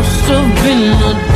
must have been a.